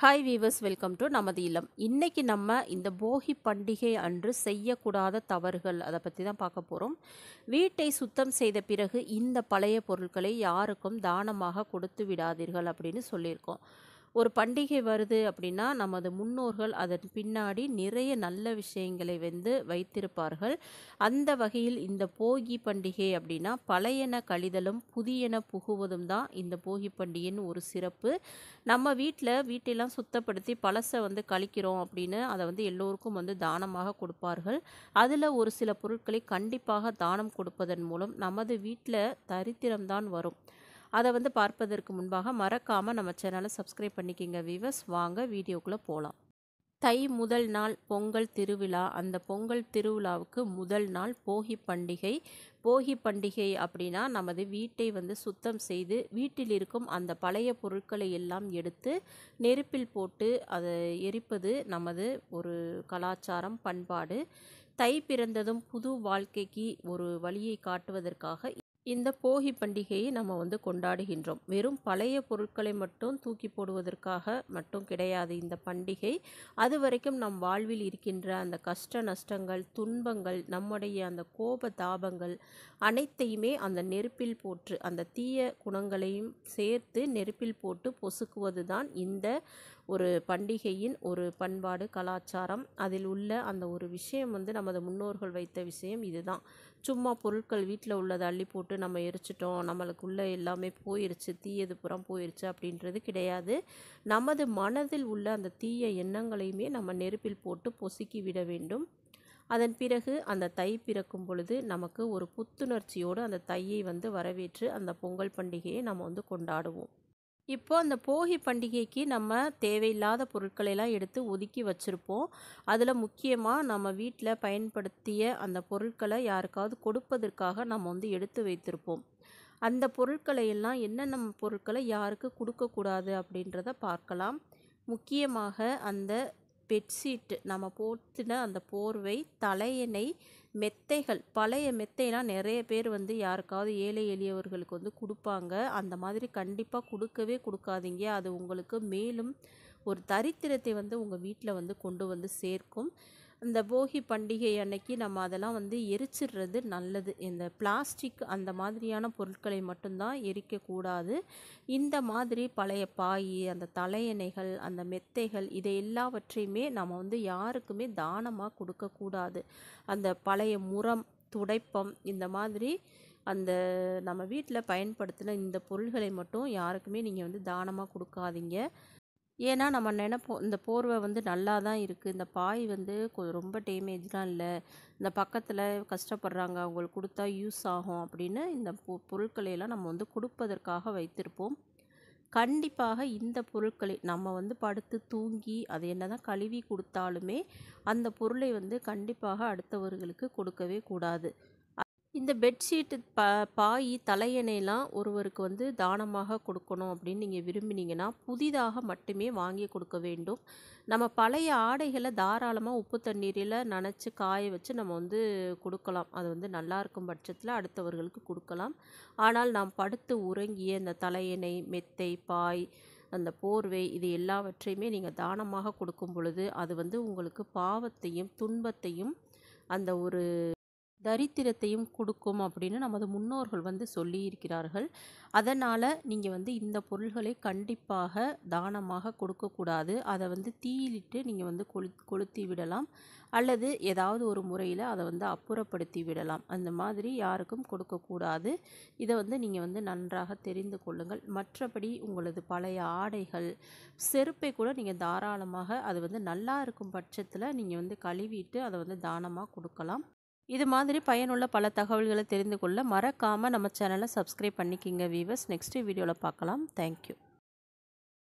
Hi viewers welcome to நமது இல்லம். இன்றைக்கி நம்ம இந்த போகி பண்டிகை அன்று செய்யக்கூடாத தவறுகள் அதை பற்றி தான் பார்க்க போகிறோம் வீட்டை சுத்தம் செய்த பிறகு இந்த பழைய பொருட்களை யாருக்கும் தானமாக கொடுத்து விடாதீர்கள் அப்படின்னு சொல்லியிருக்கோம். ஒரு பண்டிகை வருது அப்படின்னா நமது முன்னோர்கள் அதன் பின்னாடி நிறைய நல்ல விஷயங்களை வந்து வைத்திருப்பார்கள். அந்த வகையில் இந்த போகி பண்டிகை அப்படின்னா பழையன கழிதலும் புதியன புகுவதும் தான் இந்த போகி பண்டிகையின் ஒரு சிறப்பு. நம்ம வீட்டில் வீட்டெல்லாம் சுத்தப்படுத்தி பழசை வந்து கழிக்கிறோம் அப்படின்னு அதை வந்து எல்லோருக்கும் வந்து தானமாக கொடுப்பார்கள். அதில் ஒரு சில பொருட்களை கண்டிப்பாக தானம் கொடுப்பதன் மூலம் நமது வீட்டில் தரித்திரம்தான் வரும். அதை வந்து பார்ப்பதற்கு முன்பாக மறக்காமல் நம்ம சேனலை சப்ஸ்கிரைப் பண்ணிக்கிங்க வீவர்ஸ் வாங்க வீடியோக்குள்ளே போகலாம் தை முதல் நாள் பொங்கல் திருவிழா. அந்த பொங்கல் திருவிழாவுக்கு முதல் நாள் போகி பண்டிகை. போகி பண்டிகை அப்படின்னா நமது வீட்டை வந்து சுத்தம் செய்து வீட்டில் இருக்கும் அந்த பழைய பொருட்களை எல்லாம் எடுத்து நெருப்பில் போட்டு அதை எரிப்பது நமது ஒரு கலாச்சாரம் பண்பாடு. தை பிறந்ததும் புது வாழ்க்கைக்கு ஒரு வழியை காட்டுவதற்காக இந்த போகி பண்டிகையை நம்ம வந்து கொண்டாடுகின்றோம். வெறும் பழைய பொருட்களை மட்டும் தூக்கி போடுவதற்காக மட்டும் கிடையாது இந்த பண்டிகை. அது வரைக்கும் நம் வாழ்வில் இருக்கின்ற அந்த கஷ்ட நஷ்டங்கள் துன்பங்கள் நம்முடைய அந்த கோப தாபங்கள் அனைத்தையுமே அந்த நெருப்பில் போற்று அந்த தீய குணங்களையும் சேர்த்து நெருப்பில் போட்டு பொசுக்குவது தான் இந்த ஒரு பண்டிகையின் ஒரு பண்பாடு கலாச்சாரம் அதில் உள்ள அந்த ஒரு விஷயம் வந்து நமது முன்னோர்கள் வைத்த விஷயம் இதுதான். சும்மா பொருட்கள் வீட்டில் உள்ளதை அள்ளி போட்டு நம்ம எரிச்சிட்டோம் நம்மளுக்குள்ளே எல்லாமே போயிருச்சு தீயது புறம் போயிருச்சு அப்படின்றது கிடையாது. நமது மனதில் உள்ள அந்த தீய எண்ணங்களையுமே நம்ம நெருப்பில் போட்டு பொசுக்கி விட வேண்டும். அதன் பிறகு அந்த தை பிறக்கும் பொழுது நமக்கு ஒரு புத்துணர்ச்சியோடு அந்த தையை வந்து வரவேற்று அந்த பொங்கல் பண்டிகையை நம்ம வந்து கொண்டாடுவோம். இப்போ அந்த போகி பண்டிகைக்கு நம்ம தேவையில்லாத பொருட்களெல்லாம் எடுத்து ஒதுக்கி வச்சுருப்போம். அதில் முக்கியமாக நம்ம வீட்டில் பயன்படுத்திய அந்த பொருட்களை யாருக்காவது கொடுப்பதற்காக நம்ம வந்து எடுத்து வைத்திருப்போம். அந்த பொருட்களை எல்லாம் என்னென்ன பொருட்களை யாருக்கு கொடுக்கக்கூடாது அப்படின்றத பார்க்கலாம். முக்கியமாக அந்த பெட்ஷீட் நம்ம போட்டுன அந்த போர்வை தலையணை மெத்தைகள் பழைய மெத்தைலாம் நிறைய பேர் வந்து யாருக்காவது ஏழை எளியவர்களுக்கு வந்து கொடுப்பாங்க. அந்த மாதிரி கண்டிப்பாக கொடுக்கவே கொடுக்காதீங்க. அது உங்களுக்கு மேலும் ஒரு தரித்திரத்தை வந்து உங்கள் வீட்டில் வந்து கொண்டு வந்து சேர்க்கும். இந்த போகி பண்டிகை அன்னைக்கு நம்ம அதெல்லாம் வந்து எரிச்சிடுறது நல்லது. இந்த பிளாஸ்டிக் அந்த மாதிரியான பொருட்களை மட்டும்தான் எரிக்கக்கூடாது. இந்த மாதிரி பழைய பாய் அந்த தலையணைகள் அந்த மெத்தைகள் இதை எல்லாவற்றையுமே நம்ம வந்து யாருக்குமே தானமாக கொடுக்கக்கூடாது. அந்த பழைய முறம் துடைப்பம் இந்த மாதிரி அந்த நம்ம வீட்டில் பயன்படுத்தின இந்த பொருள்களை மட்டும் யாருக்குமே நீங்கள் வந்து தானமாக கொடுக்காதீங்க. ஏன்னா நம்ம நினைப்போம் இந்த போர்வை வந்து நல்லா தான் இருக்குது இந்த பாய் வந்து ரொம்ப டேமேஜ்லாம் இல்லை. இந்த பக்கத்தில் கஷ்டப்படுறாங்க அவங்களுக்கு கொடுத்தா யூஸ் ஆகும் அப்படின்னு இந்த பொ பொருட்களையெல்லாம் நம்ம வந்து கொடுப்பதற்காக வைத்திருப்போம். கண்டிப்பாக இந்த பொருட்களை நம்ம வந்து படுத்து தூங்கி அது என்ன தான் கழுவி கொடுத்தாலுமே அந்த பொருளை வந்து கண்டிப்பாக அடுத்தவர்களுக்கு கொடுக்கவே கூடாது. இந்த பெட்ஷீட்டு ப பாய் தலையணைலாம் ஒருவருக்கு வந்து தானமாக கொடுக்கணும் அப்படின்னு நீங்கள் விரும்பினீங்கன்னா புதிதாக மட்டுமே வாங்கி கொடுக்க வேண்டும். நம்ம பழைய ஆடைகளை தாராளமாக உப்பு தண்ணீரில் நனைச்சி காய வச்சு நம்ம வந்து கொடுக்கலாம். அது வந்து நல்லா இருக்கும் பட்சத்தில் அடுத்தவர்களுக்கு கொடுக்கலாம். ஆனால் நாம் படுத்து உறங்கிய இந்த தலையணை மெத்தை பாய் அந்த போர்வை இது எல்லாவற்றையுமே நீங்கள் தானமாக கொடுக்கும் பொழுது அது வந்து உங்களுக்கு பாவத்தையும் துன்பத்தையும் அந்த ஒரு தரித்திரத்தையும் கொடுக்கும் அப்படின்னு நமது முன்னோர்கள் வந்து சொல்லியிருக்கிறார்கள். அதனால் நீங்கள் வந்து இந்த பொருள்களை கண்டிப்பாக தானமாக கொடுக்கக்கூடாது. அதை வந்து தீயிலிட்டு நீங்கள் வந்து கொளு கொளுத்தி விடலாம். அல்லது ஏதாவது ஒரு முறையில் அதை வந்து அப்புறப்படுத்தி விடலாம். அந்த மாதிரி யாருக்கும் கொடுக்கக்கூடாது. இதை வந்து நீங்கள் வந்து நன்றாக தெரிந்து கொள்ளுங்கள். மற்றபடி உங்களது பழைய ஆடைகள் செருப்பை கூட நீங்கள் தாராளமாக அது வந்து நல்லா இருக்கும் பட்சத்தில் நீங்கள் வந்து கழுவிட்டு அதை வந்து தானமாக கொடுக்கலாம். இது மாதிரி பயனுள்ள பல தகவல்களை தெரிந்து கொள்ள மறக்காமல் நம்ம சேனலை சப்ஸ்கிரைப் பண்ணிக்கிங்க வீவர்ஸ் நெக்ஸ்ட் வீடியோவில் பார்க்கலாம். தேங்க்யூ